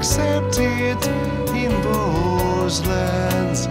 accepted in those lands.